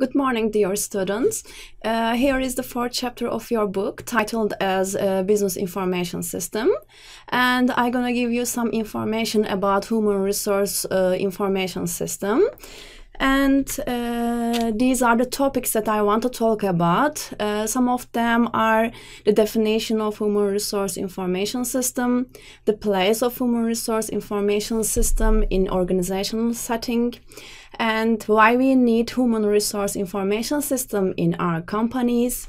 Good morning, dear students. Uh, here is the fourth chapter of your book titled as Business Information System. And I'm gonna give you some information about Human Resource uh, Information System. And uh, these are the topics that I want to talk about. Uh, some of them are the definition of human resource information system, the place of human resource information system in organizational setting, and why we need human resource information system in our companies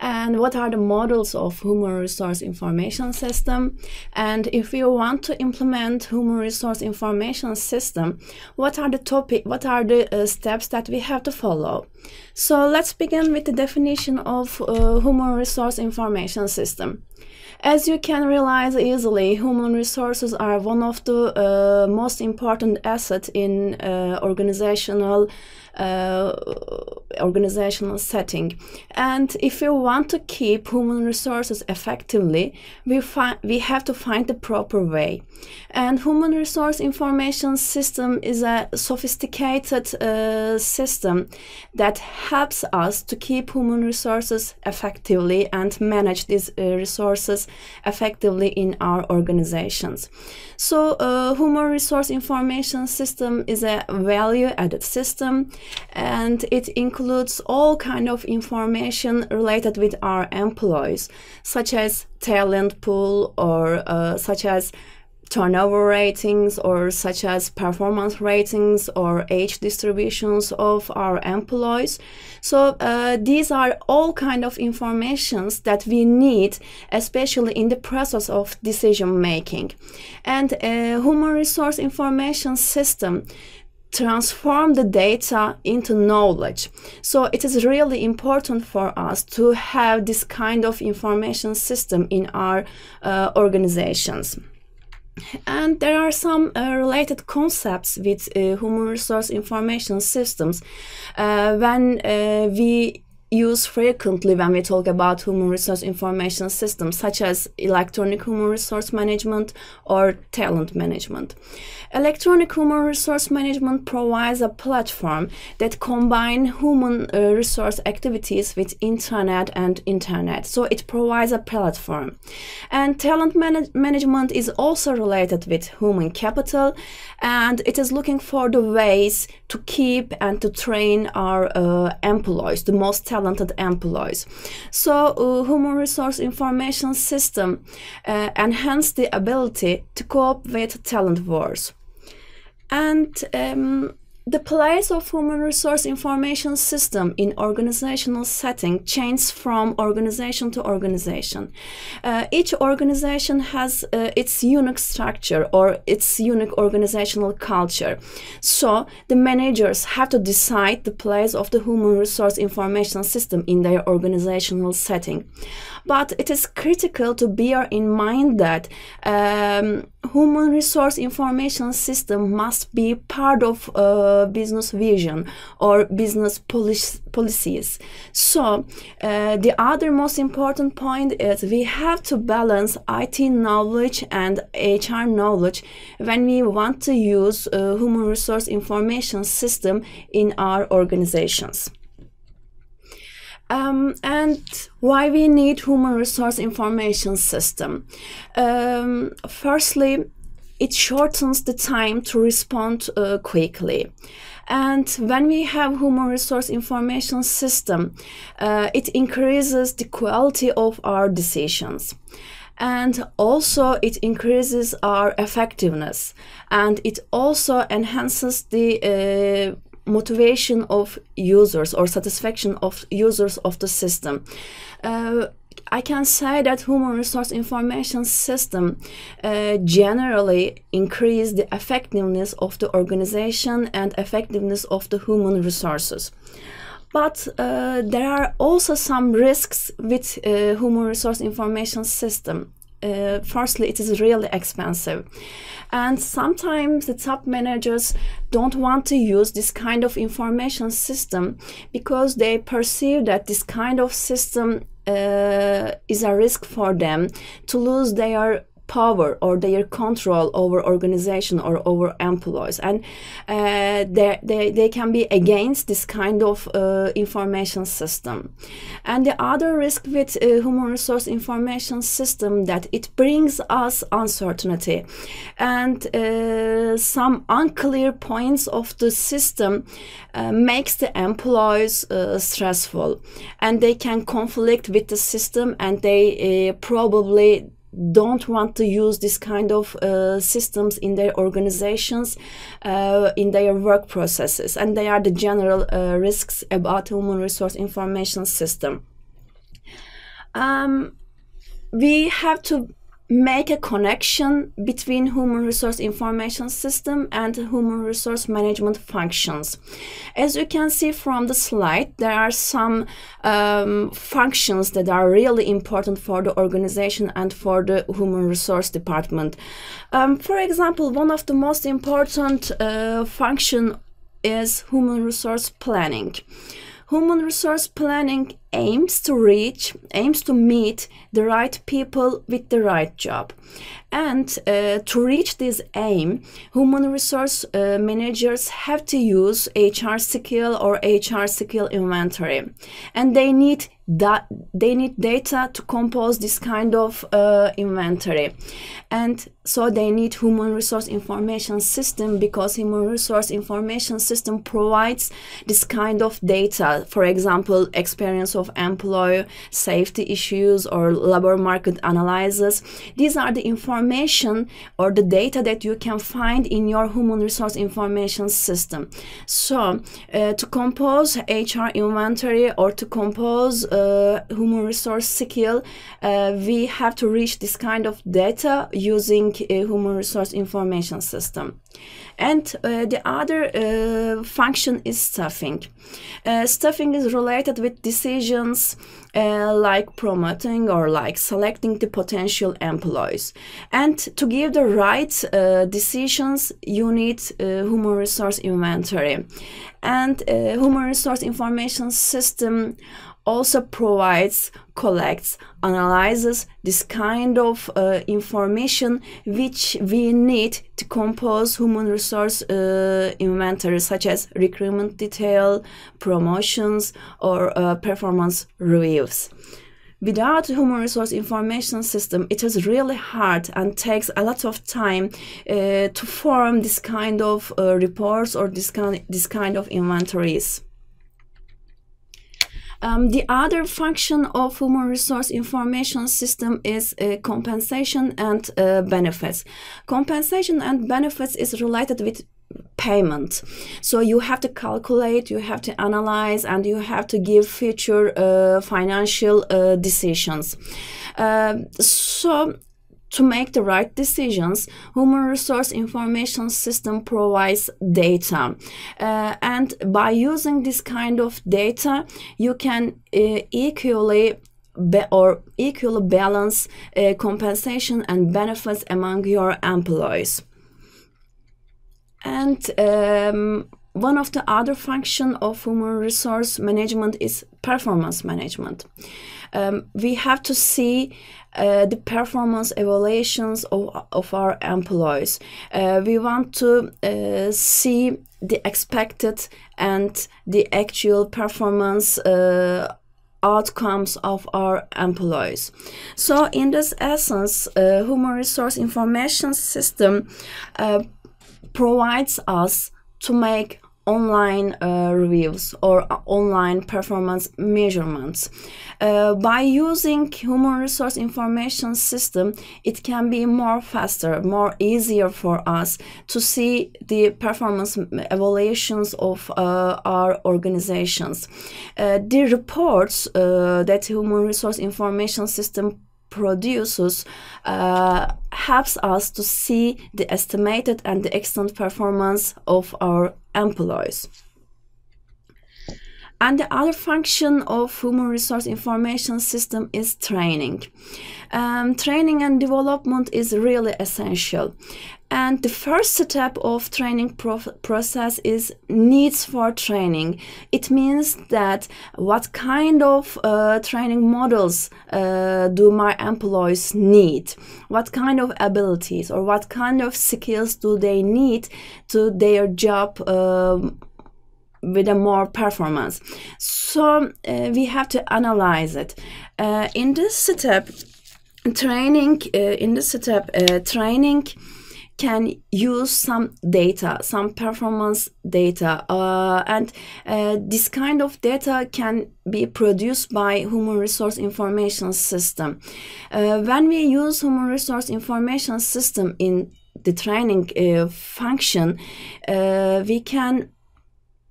and what are the modules of human resource information system? And if you want to implement human resource information system what are the topic what are the uh, steps that we have to follow? So let's begin with the definition of uh, human resource information system. As you can realize easily, human resources are one of the uh, most important assets in uh, organizational uh, organizational setting. And if we want to keep human resources effectively, we, find, we have to find the proper way. And human resource information system is a sophisticated uh, system that helps us to keep human resources effectively and manage these uh, resources effectively in our organizations. So uh, human resource information system is a value added system and it includes all kind of information related with our employees such as talent pool or uh, such as turnover ratings or such as performance ratings or age distributions of our employees. So uh, these are all kind of informations that we need especially in the process of decision making and a human resource information system transform the data into knowledge. So it is really important for us to have this kind of information system in our uh, organizations. And there are some uh, related concepts with uh, human resource information systems. Uh, when uh, we use frequently when we talk about human resource information systems, such as electronic human resource management or talent management. Electronic human resource management provides a platform that combines human uh, resource activities with internet and internet. So it provides a platform. And talent man management is also related with human capital and it is looking for the ways to keep and to train our uh, employees, the most talented employees. So uh, human resource information system uh, enhance the ability to cope with talent wars. And um, the place of human resource information system in organizational setting changes from organization to organization. Uh, each organization has uh, its unique structure or its unique organizational culture. So the managers have to decide the place of the human resource information system in their organizational setting. But it is critical to bear in mind that um, human resource information system must be part of uh, business vision or business policies. So uh, the other most important point is we have to balance IT knowledge and HR knowledge when we want to use uh, human resource information system in our organizations. Um, and why we need human resource information system. Um, firstly, it shortens the time to respond uh, quickly. And when we have human resource information system, uh, it increases the quality of our decisions and also it increases our effectiveness and it also enhances the uh, motivation of users or satisfaction of users of the system. Uh, I can say that human resource information system uh, generally increase the effectiveness of the organization and effectiveness of the human resources. But uh, there are also some risks with uh, human resource information system uh, firstly, it is really expensive. And sometimes the top managers don't want to use this kind of information system because they perceive that this kind of system uh, is a risk for them to lose their power or their control over organization or over employees. And uh, they, they, they can be against this kind of uh, information system. And the other risk with uh, human resource information system that it brings us uncertainty. And uh, some unclear points of the system uh, makes the employees uh, stressful. And they can conflict with the system and they probably don't want to use this kind of uh, systems in their organizations, uh, in their work processes, and they are the general uh, risks about human resource information system. Um, we have to make a connection between human resource information system and human resource management functions. As you can see from the slide, there are some um, functions that are really important for the organization and for the human resource department. Um, for example, one of the most important uh, function is human resource planning. Human resource planning aims to reach, aims to meet the right people with the right job. And uh, to reach this aim, human resource uh, managers have to use HR skill or HR skill inventory. And they need that they need data to compose this kind of uh, inventory and so they need human resource information system because human resource information system provides this kind of data for example experience of employee safety issues or labor market analysis. These are the information or the data that you can find in your human resource information system. So uh, to compose HR inventory or to compose uh, human resource skill, uh, we have to reach this kind of data using a human resource information system. And uh, the other uh, function is staffing. Uh, staffing is related with decisions uh, like promoting or like selecting the potential employees. And to give the right uh, decisions, you need uh, human resource inventory. And human resource information system also provides, collects, analyzes this kind of uh, information which we need to compose human resource uh, inventory such as recruitment detail, promotions or uh, performance reviews. Without human resource information system, it is really hard and takes a lot of time uh, to form this kind of uh, reports or this kind, this kind of inventories. Um, the other function of human resource information system is uh, compensation and uh, benefits. Compensation and benefits is related with payment so you have to calculate you have to analyze and you have to give future uh, financial uh, decisions uh, so to make the right decisions, human resource information system provides data. Uh, and by using this kind of data, you can uh, equally or equally balance uh, compensation and benefits among your employees. And um, one of the other function of human resource management is performance management. Um, we have to see uh, the performance evaluations of, of our employees. Uh, we want to uh, see the expected and the actual performance uh, outcomes of our employees. So in this essence, uh, human resource information system provides us to make online uh, reviews or uh, online performance measurements. Uh, by using human resource information system, it can be more faster, more easier for us to see the performance evaluations of uh, our organizations. Uh, the reports uh, that human resource information system produces uh, helps us to see the estimated and the extent performance of our employees. And the other function of human resource information system is training. Um, training and development is really essential. And the first step of training process is needs for training. It means that what kind of uh, training models uh, do my employees need? What kind of abilities or what kind of skills do they need to their job um, with a more performance? So uh, we have to analyze it. Uh, in this step training uh, in this step uh, training can use some data, some performance data, uh, and uh, this kind of data can be produced by human resource information system. Uh, when we use human resource information system in the training uh, function, uh, we can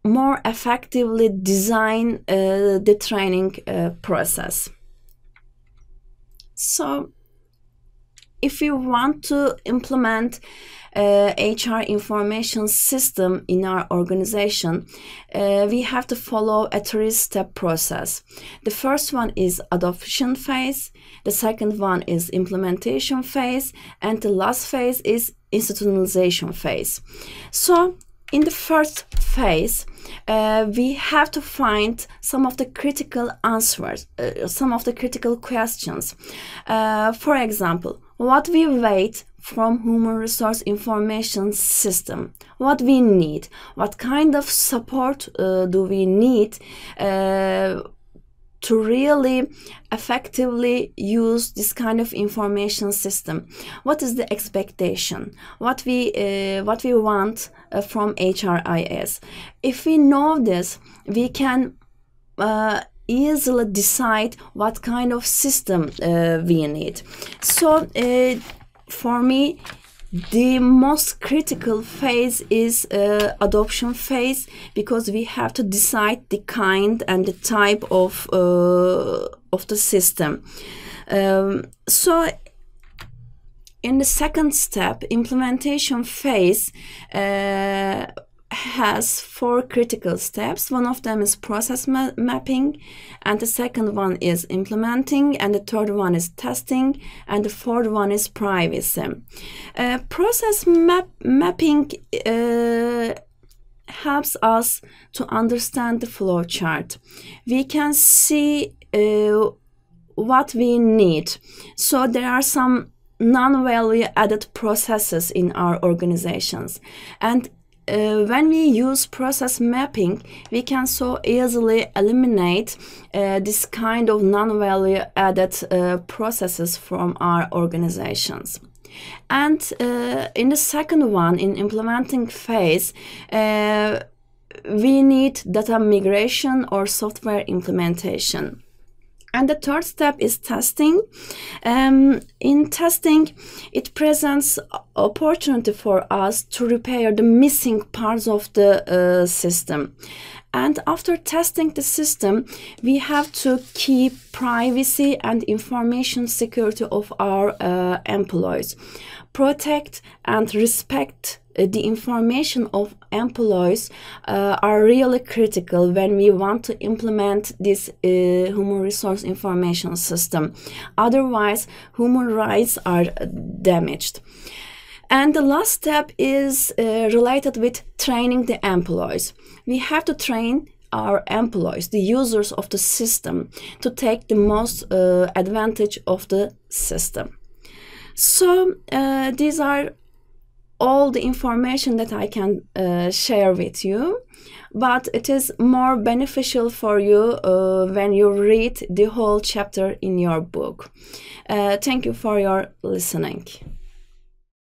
more effectively design uh, the training process. So if we want to implement uh, HR information system in our organization, uh, we have to follow a three-step process. The first one is adoption phase, the second one is implementation phase, and the last phase is institutionalization phase. So in the first phase, uh, we have to find some of the critical answers, uh, some of the critical questions. Uh, for example, what we wait from human resource information system? What we need? What kind of support uh, do we need uh, to really effectively use this kind of information system? What is the expectation? What we uh, what we want uh, from hris if we know this we can uh, easily decide what kind of system uh, we need. So uh, for me, the most critical phase is uh, adoption phase because we have to decide the kind and the type of uh, of the system. Um, so in the second step, implementation phase, uh, has four critical steps. One of them is process ma mapping, and the second one is implementing, and the third one is testing, and the fourth one is privacy. Uh, process map mapping uh, helps us to understand the flow chart. We can see uh, what we need. So there are some non-value added processes in our organizations and uh, when we use process mapping, we can so easily eliminate uh, this kind of non-value added uh, processes from our organizations. And in the second one, in implementing phase, we need data migration or software implementation. And the third step is testing. Um, in testing, it presents opportunity for us to repair the missing parts of the uh, system. And after testing the system, we have to keep privacy and information security of our uh, employees, protect and respect uh, the information of employees uh, are really critical when we want to implement this uh, human resource information system. Otherwise, human rights are damaged. And the last step is uh, related with training the employees. We have to train our employees, the users of the system, to take the most uh, advantage of the system. So uh, these are all the information that I can uh, share with you, but it is more beneficial for you uh, when you read the whole chapter in your book. Uh, thank you for your listening.